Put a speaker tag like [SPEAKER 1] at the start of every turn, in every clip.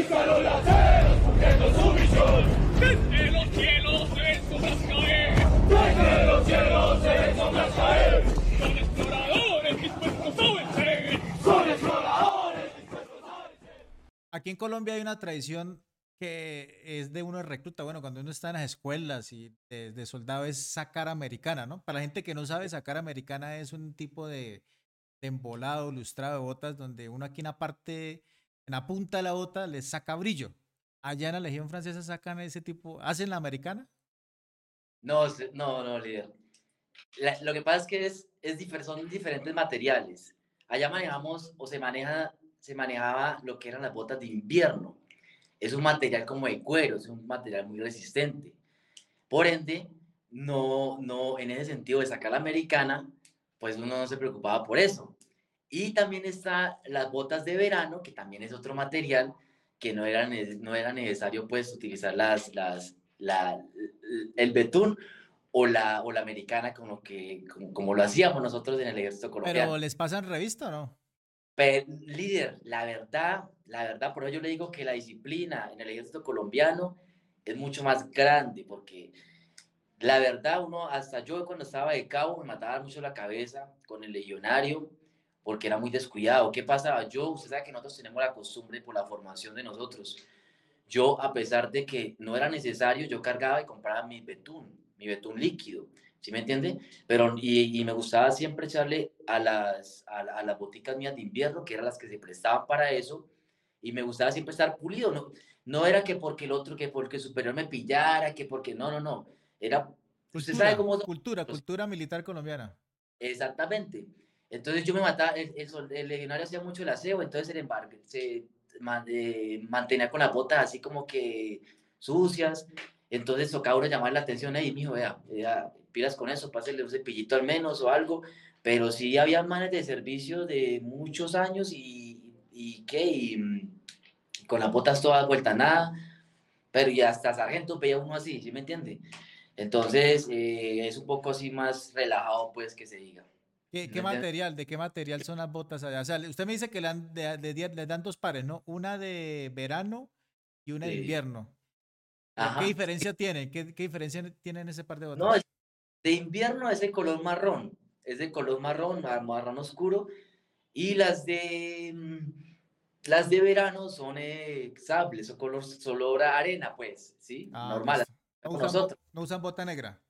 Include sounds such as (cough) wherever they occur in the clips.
[SPEAKER 1] ¡Vista los laceros cumpliendo su
[SPEAKER 2] a vencer.
[SPEAKER 1] ¡Son exploradores dispuestos a vencer!
[SPEAKER 3] Aquí en Colombia hay una tradición que es de uno recluta. Bueno, cuando uno está en las escuelas y de, de soldado es sacar americana, ¿no? Para la gente que no sabe, sacar americana es un tipo de, de embolado, lustrado de botas, donde uno aquí en la parte, en la punta de la bota, le saca brillo. Allá en la Legión Francesa sacan ese tipo, ¿hacen la americana?
[SPEAKER 4] No, no, no, líder. La- lo que pasa es que es, es difer- son diferentes materiales. Allá manejamos o se maneja, se manejaba lo que eran las botas de invierno. Es un material como de cuero, es un material muy resistente. Por ende, no, no, en ese sentido de sacar la americana, pues uno no se preocupaba por eso. Y también está las botas de verano, que también es otro material que no era, no era necesario pues utilizar las, las, la, el betún o la, o la americana como, que, como, como lo hacíamos nosotros en el ejército colombiano.
[SPEAKER 3] Pero les pasan revista o no?
[SPEAKER 4] Pero, líder, la verdad, la verdad, por eso yo le digo que la disciplina en el ejército colombiano es mucho más grande, porque la verdad, uno, hasta yo cuando estaba de cabo me mataba mucho la cabeza con el legionario, porque era muy descuidado. ¿Qué pasaba? Yo, usted sabe que nosotros tenemos la costumbre por la formación de nosotros. Yo, a pesar de que no era necesario, yo cargaba y compraba mi betún, mi betún líquido. ¿Sí me entiende? Pero, y, y me gustaba siempre echarle a las, a, a las boticas mías de invierno, que eran las que se prestaban para eso, y me gustaba siempre estar pulido. No, no era que porque el otro, que porque el superior me pillara, que porque no, no, no. Era, usted
[SPEAKER 3] Cultura,
[SPEAKER 4] sabe cómo
[SPEAKER 3] cultura, cultura militar colombiana.
[SPEAKER 4] Exactamente. Entonces yo me mataba, el, el, el legionario hacía mucho el aseo, entonces el embarque se man- eh, mantenía con las botas así como que sucias. Entonces tocaba uno llamar la atención, ahí, mijo, vea, vea, pilas con eso, pásele un cepillito al menos o algo. Pero sí había manes de servicio de muchos años y, y qué, y mm, con las botas todas vuelta nada. Pero y hasta sargento veía uno así, ¿sí me entiende? Entonces eh, es un poco así más relajado, pues, que se diga.
[SPEAKER 3] ¿Qué,
[SPEAKER 4] ¿Me
[SPEAKER 3] qué material, de qué material son las botas allá? O sea, usted me dice que le dan, de- de le dan dos pares, ¿no? Una de verano y una de
[SPEAKER 4] Sí.
[SPEAKER 3] invierno. ¿Pero
[SPEAKER 4] Ajá.
[SPEAKER 3] ¿Qué diferencia tienen? ¿Qué, qué diferencia tienen ese par de botas?
[SPEAKER 4] No, de invierno es de color marrón, es de color marrón, ma- marrón oscuro, y las de mm, las de verano son eh, sables o color color arena, pues, ¿sí?
[SPEAKER 3] Ah,
[SPEAKER 4] Normal,
[SPEAKER 3] ¿No usan,
[SPEAKER 4] nosotros.
[SPEAKER 3] no usan bota negra?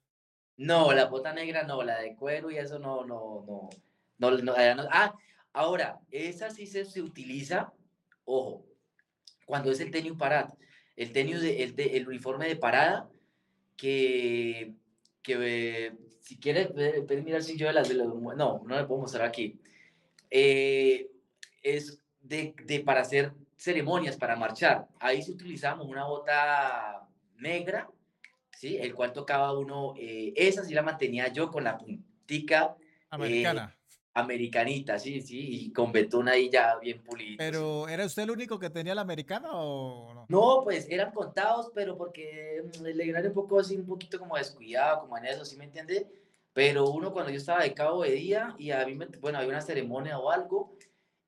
[SPEAKER 4] No, la bota negra no, la de cuero y eso no, no, no, no, no, no- Ah, ahora, esa sí se, se utiliza, ojo, cuando es el tenue parad, el tenue de, el, de- el uniforme de parada, que, que eh, si quieres, puedes mirar si yo de las de los, no, no le puedo mostrar aquí, Eh, es de, de para hacer ceremonias, para marchar, ahí sí utilizamos una bota negra, ¿sí? El cual tocaba uno, eh, esa sí la mantenía yo con la puntica
[SPEAKER 3] Americana.
[SPEAKER 4] americanita, sí, sí, y con betún ahí ya bien pulido.
[SPEAKER 3] Pero ¿era usted el único que tenía la americana o no?
[SPEAKER 4] No, pues eran contados, pero porque mm, el legionario un poco así, un poquito como descuidado, como en eso, ¿sí me entiende? Pero uno cuando yo estaba de cabo de día y a mí, me, bueno, había una ceremonia o algo,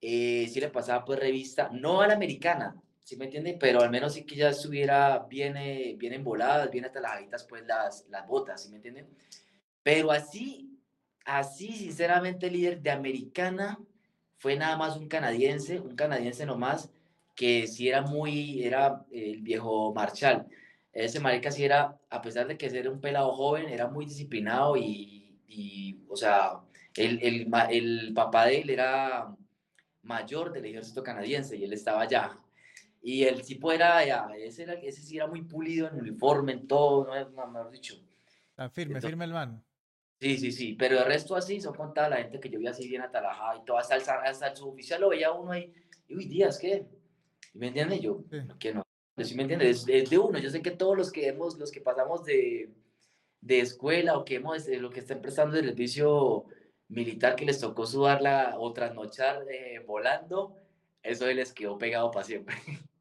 [SPEAKER 4] eh, sí le pasaba pues revista, no a la americana, ¿sí me entiende? Pero al menos sí que ya estuviera bien, eh, bien emboladas, bien atalajaditas pues las, las botas, ¿sí me entiende? Pero así, así sinceramente líder de americana fue nada más un canadiense, un canadiense nomás, que sí era muy, era el viejo Marshall. Ese marica sí era, a pesar de que era un pelado joven, era muy disciplinado y, y o sea, el, el, el papá de él era mayor del ejército canadiense y él estaba allá. Y el tipo era, ya, ese, era, ese sí era muy pulido en uniforme, en todo, no, no, mejor dicho.
[SPEAKER 3] Está firme,
[SPEAKER 4] Entonces-
[SPEAKER 3] firme el man.
[SPEAKER 4] Sí, sí, sí, pero el resto así, son contadas la gente que yo vi así bien atalajada y todo, hasta el, hasta el suboficial lo veía uno ahí, y uy, Díaz, ¿qué? ¿Me entiendes? Yo,
[SPEAKER 3] Sí.
[SPEAKER 4] que no, ¿sí me entiendes? Es, es de uno, yo sé que todos los que hemos, los que pasamos de, de escuela o que hemos, eh, lo que están prestando el servicio militar que les tocó sudarla o trasnochar eh, volando, eso les quedó pegado para siempre. (laughs)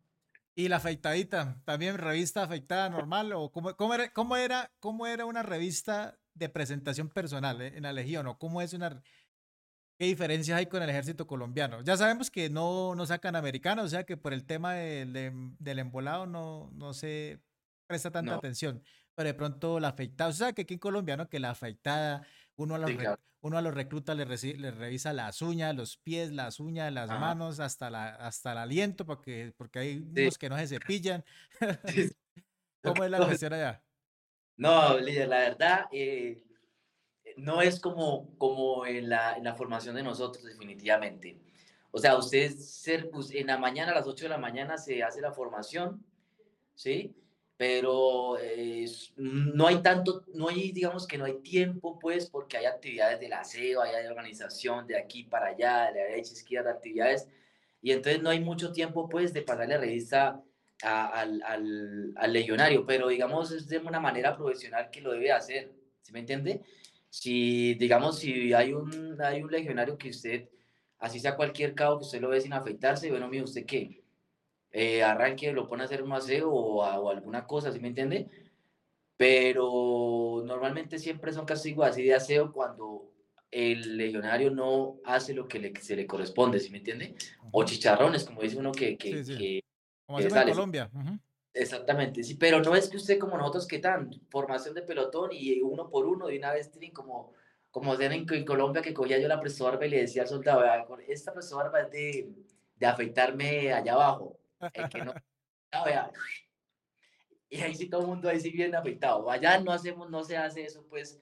[SPEAKER 3] Y la afeitadita, también revista afeitada normal o cómo, cómo era, cómo era, cómo era una revista de presentación personal eh, en la Legión o cómo es una ¿Qué diferencias hay con el ejército colombiano? Ya sabemos que no, no sacan americanos, o sea que por el tema del, em- del embolado no, no se presta tanta
[SPEAKER 4] No.
[SPEAKER 3] atención. Pero de pronto la afeitada, o sea que aquí en Colombia, ¿no? Que la afeitada, uno a los,
[SPEAKER 4] Sí, claro.
[SPEAKER 3] uno a los reclutas le, reci- le revisa las uñas, los pies, las uñas, las
[SPEAKER 4] Ajá.
[SPEAKER 3] manos, hasta, la, hasta el aliento, porque, porque hay
[SPEAKER 4] Sí.
[SPEAKER 3] unos que no se cepillan. (laughs)
[SPEAKER 4] Sí. (laughs)
[SPEAKER 3] ¿Cómo es la cuestión allá?
[SPEAKER 4] No, líder, la verdad, eh, no es como, como en, la, en la formación de nosotros, definitivamente. O sea, usted ser, pues, en la mañana, a las 8 de la mañana, se hace la formación, ¿sí? Pero eh, no hay tanto, no hay, digamos que no hay tiempo, pues, porque hay actividades del aseo, hay de organización, de aquí para allá, de la derecha, izquierda, actividades. Y entonces no hay mucho tiempo, pues, de pasarle revista a- al, al, al legionario, pero digamos es de una manera profesional que lo debe hacer, ¿sí me entiende? Si, digamos, si hay un, hay un legionario que usted, así sea cualquier cabo que usted lo ve sin afeitarse, bueno, mire, ¿usted qué? Eh, arranque, lo pone a hacer un aseo o, a- o alguna cosa, ¿sí me entiende? Pero normalmente siempre son castigos así de aseo cuando el legionario no hace lo que le- se le corresponde, ¿sí me entiende? O chicharrones, como dice uno que, que,
[SPEAKER 3] Sí, sí.
[SPEAKER 4] que
[SPEAKER 3] Como
[SPEAKER 4] que
[SPEAKER 3] en. Colombia. ujú.
[SPEAKER 4] Exactamente, sí, pero no es que usted como nosotros que tan formación de pelotón y uno por uno de una vez trin, como como hacer en, en Colombia que cogía yo la presto barba y le decía al soldado, "Vea, con esta presto barba es de, de afeitarme allá abajo, el que (laughs) no, vea". y ahí sí todo el mundo ahí sí bien afeitado, allá no hacemos, no se hace eso pues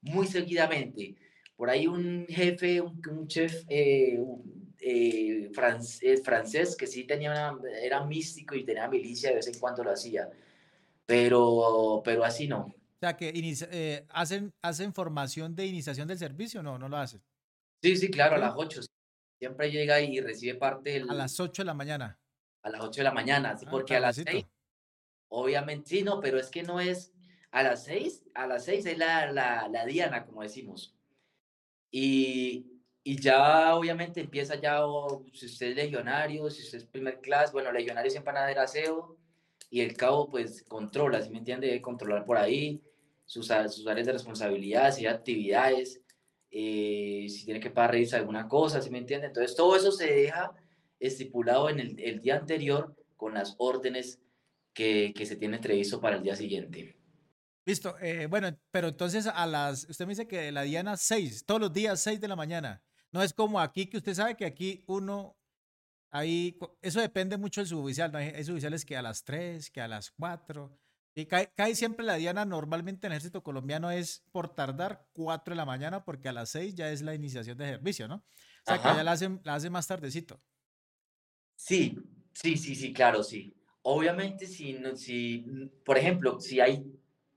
[SPEAKER 4] muy seguidamente, por ahí un jefe, un, un chef eh, un- eh, franc- eh, francés que sí tenía una, era místico y tenía milicia, de vez en cuando lo hacía, pero, pero así no.
[SPEAKER 3] O sea que inicia- eh, hacen, hacen formación de iniciación del servicio, no, no lo hacen.
[SPEAKER 4] Sí, sí, claro, a las 8. Siempre llega y recibe parte del-
[SPEAKER 3] A las 8 de la mañana.
[SPEAKER 4] A las 8 de la mañana,
[SPEAKER 3] Ah,
[SPEAKER 4] porque a las
[SPEAKER 3] tardecito.
[SPEAKER 4] 6, obviamente, sí, no, pero es que no es a las 6, a las 6 es la, la, la diana, como decimos. Y, y ya obviamente empieza ya, o, si usted es legionario, si usted es primer clase, bueno, legionario siempre van a hacer aseo, y el cabo pues controla, ¿sí me entiende? Debe controlar por ahí sus, sus áreas de responsabilidad, si hay actividades, eh, si tiene que pagar revisar alguna cosa, ¿sí me entiende? Entonces todo eso se deja estipulado en el, el día anterior con las órdenes que, que se tiene previsto para el día siguiente.
[SPEAKER 3] Listo. eh, bueno, pero entonces a las, usted me dice que la Diana 6, todos los días 6 de la mañana. No es como aquí, que usted sabe que aquí uno, ahí, eso depende mucho del suboficial, ¿no? Hay, suboficiales que a las 3, que a las 4. Y cae, cae siempre la Diana, normalmente en el ejército colombiano es por tardar 4 de la mañana, porque a las 6 ya es la iniciación de servicio, ¿no? O sea, que
[SPEAKER 4] Ajá.
[SPEAKER 3] allá la hacen, la hacen más tardecito.
[SPEAKER 4] Sí, sí, sí, sí, claro, sí. Obviamente, si, no, si, por ejemplo, si hay,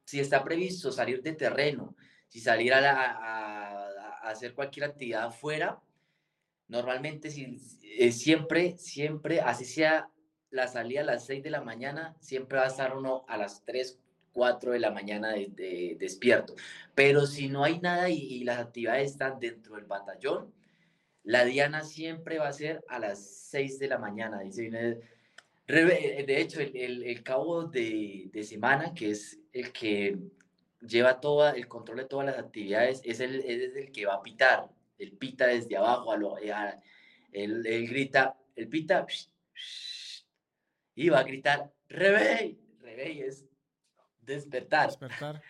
[SPEAKER 4] si está previsto salir de terreno, si salir a, hacer cualquier actividad afuera, normalmente eh, siempre, siempre, así sea la salida a las 6 de la mañana, siempre va a estar uno a las 3, 4 de la mañana de- despierto. Pero si no hay nada y, y las actividades están dentro del batallón, la diana siempre va a ser a las 6 de la mañana. Dice, Rebe- de hecho, el, cabo de, semana, que es el que lleva todo el control de todas las actividades, es el, es el que va a pitar. Él pita desde abajo, a lo, él, él grita, él pita y va a gritar, ¡Rebey! Rebey es despertar.
[SPEAKER 3] Despertar.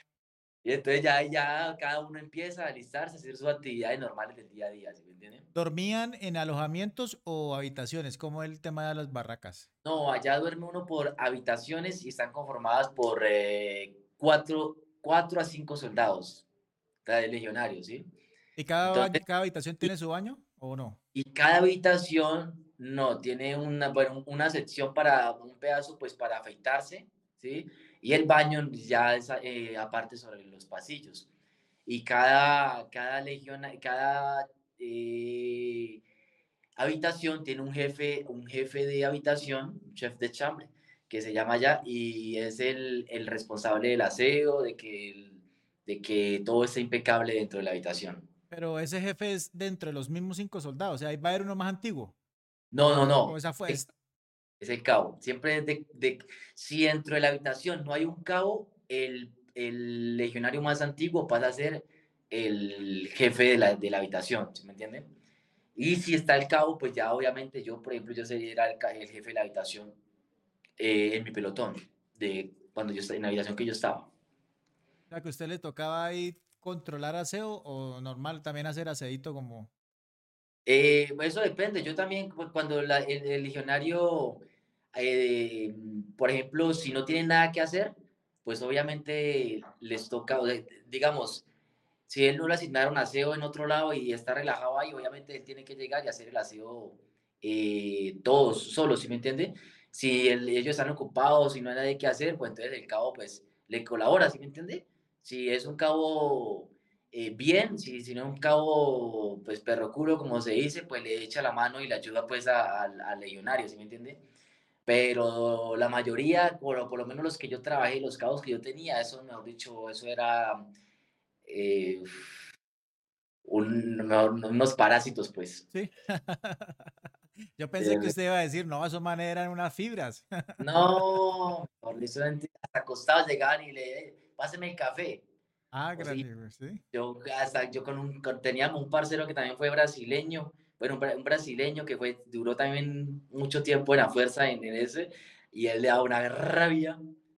[SPEAKER 4] Y entonces ya, ya cada uno empieza a alistarse, a hacer sus actividades normales del día a día, ¿sí me entienden?
[SPEAKER 3] ¿Dormían en alojamientos o habitaciones? como el tema de las barracas?
[SPEAKER 4] No, allá duerme uno por habitaciones y están conformadas por eh, cuatro, cuatro a cinco soldados, de legionarios, ¿sí?
[SPEAKER 3] ¿Y cada,
[SPEAKER 4] Entonces-
[SPEAKER 3] cada habitación tiene su baño o no?
[SPEAKER 4] Y cada habitación, no, tiene una, bueno, una sección para un pedazo, pues para afeitarse, ¿sí? Y el baño ya es eh, aparte sobre los pasillos. Y cada, cada legión, cada eh, habitación tiene un jefe, un jefe de habitación, un chef de chambre, que se llama ya, y es el, el responsable del aseo, de que, el- de que todo esté impecable dentro de la habitación.
[SPEAKER 3] Pero ese jefe es dentro de los mismos cinco soldados. O sea, ahí va a haber uno más antiguo.
[SPEAKER 4] No, no, no.
[SPEAKER 3] Esa fue.
[SPEAKER 4] es- es el cabo. Siempre de, de- si dentro de la habitación no hay un cabo, el, el legionario más antiguo pasa a ser el jefe de la, de la habitación, ¿sí me entienden? Y si está el cabo, pues ya obviamente yo, por ejemplo, yo sería el, el jefe de la habitación eh, en mi pelotón, de cuando yo estaba en la habitación que yo estaba.
[SPEAKER 3] Que usted le tocaba ahí controlar aseo o normal también hacer aseíto como...
[SPEAKER 4] Eh, eso depende. Yo también, cu- cuando la- el, el legionario, eh, por ejemplo, si no tienen nada que hacer, pues obviamente les toca, digamos, si él no le asignaron aseo en otro lado y está relajado ahí, obviamente él tiene que llegar y hacer el aseo eh, todos solos, ¿sí me entiende? Si el- ellos están ocupados y no hay nadie que hacer, pues entonces el cabo pues le colabora, ¿sí me entiende? Si es un cabo eh, bien, si, si no un cabo pues perro culo, como se dice, pues le echa la mano y le ayuda pues a- al al legionario, ¿sí me entiende? Pero la mayoría, por, por lo menos los que yo trabajé, los cabos que yo tenía, eso, mejor dicho, eso era eh, un- unos parásitos, pues.
[SPEAKER 3] Sí. (laughs) Yo pensé que
[SPEAKER 4] Eh,
[SPEAKER 3] usted iba a decir, no, esos manes eran unas fibras.
[SPEAKER 4] No, por eso hasta acostados llegaban y le, "Eh, páseme el café.
[SPEAKER 3] Ah,
[SPEAKER 4] Pues
[SPEAKER 3] grande, sí.
[SPEAKER 4] Yo hasta yo con un con- teníamos un parcero que también fue brasileño, bueno, un, un brasileño que fue duró también mucho tiempo en la fuerza en, en ese y él le daba una rabia